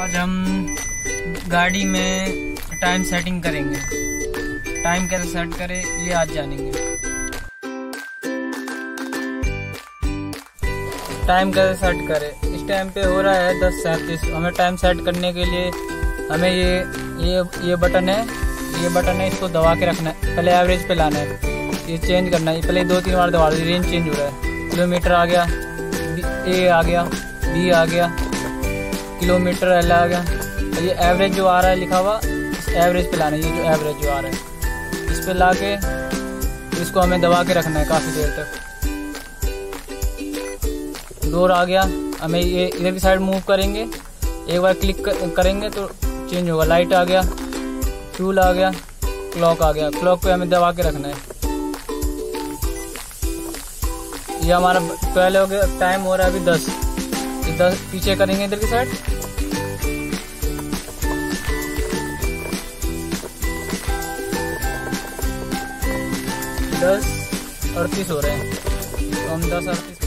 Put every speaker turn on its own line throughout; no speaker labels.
आज हम गाड़ी में टाइम सेटिंग करेंगे। टाइम कैसे सेट करें, ये आज जानेंगे। टाइम कैसे सेट करें, इस टाइम पे हो रहा है दस सैंतीस। हमें टाइम सेट करने के लिए हमें ये ये ये बटन है, ये बटन है, इसको दबा के रखना है। पहले एवरेज पे लाना है। ये चेंज करना है। पहले दो तीन बार दबा रेंज चेंज हो रहा है। किलोमीटर आ गया ए आ गया बी आ गया। किलोमीटर गया। तो ये एवरेज जो आ रहा है, लिखा हुआ एवरेज पे लाना ये जो एवरेज जो आ रहा है। इस पे ला के इसको हमें दबा के रखना है काफ़ी देर तक। डोर आ गया, हमें ये इधर की साइड मूव करेंगे। एक बार क्लिक करेंगे तो चेंज होगा। लाइट आ गया फ्यूल आ गया क्लॉक आ गया। क्लॉक पे हमें दबा के रखना है। ये हमारा पहले हो गया टाइम हो रहा है अभी दस। दस पीछे करेंगे इधर की साइड। दस अड़तीस हो रहे हैं। तो हम दस अड़तीस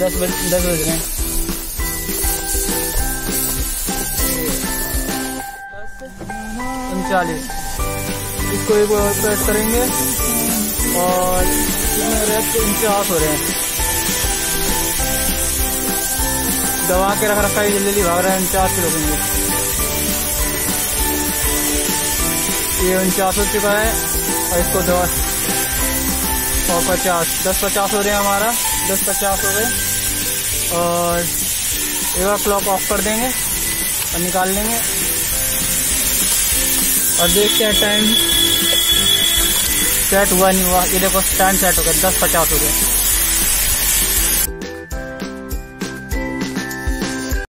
दस बज दस बज रहे हैं। उनचालीस इसको एक करेंगे और उनचास हो रहे हैं। दवा के रख रखा है जल्दी जल्दी भाग रहा है, उनचास किलो रुकेंगे ये उनचास हो चुका है, और इसको दवा और पचास, दस पचास हो रहे हैं हमारा, दस पचास हो गए। और एक बार क्लॉक ऑफ़ कर देंगे, और निकाल लेंगे। और देखते हैं टाइम सेट हुआ नहीं हुआ, ये देखो टाइम सेट हो गया, दस पचास हो गया